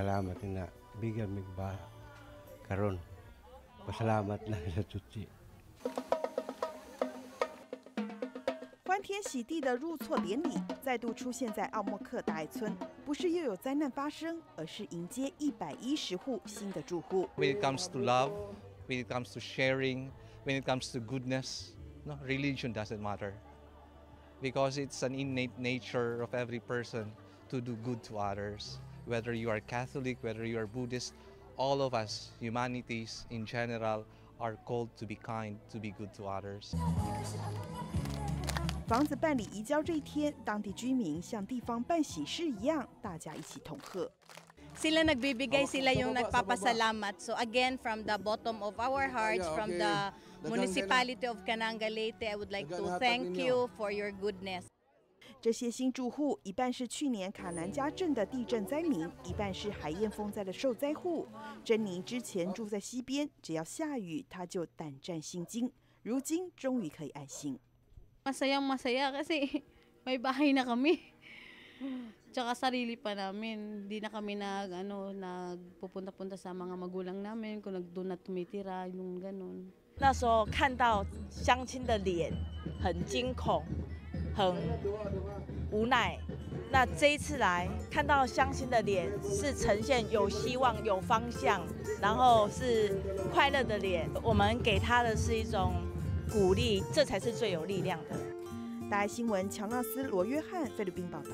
salamat na bigyan mig ba karon. Pasalamat na sa tutsi. 欢天喜地的入错典礼再度出现在奥莫克大爱村，不是又有灾难发生，而是迎接一百一十户新的住户。when it comes to love, when it comes to sharing, when it comes to goodness, no, religion doesn't matter. Because it's an innate nature of every person to do good to others. Whether you are Catholic, whether you are Buddhist, all of us, humanities in general, are called to be kind, to be good to others. 房子办理移交这一天，当地居民像地方办喜事一样，大家一起同贺。 sila nagbibigay, sila yung nagpapasalamat. So again, from the bottom of our hearts, from the municipality of Cananga Leyte, I would like to thank you for your goodness. 这些新住户一半是去年卡南加镇的地震灾民，一半是海燕风灾的受灾户。珍妮之前住在西边，只要下雨，她就胆战心惊。如今终于可以安心。Masayang masaya kasi may bahay na kami. Tsaka sarili pa namin. Hindi na kami nag, ano, nagpupunta-punta sa mga magulang namin kung nagdoon na tumitira, yung ganun. 那时候看到相亲的脸，很惊恐，很无奈。那这一次来看到乡亲的脸，是呈现有希望、有方向，然后是快乐的脸。我们给他的是一种鼓励，这才是最有力量的。大爱新闻乔纳斯·罗约翰菲律宾报道。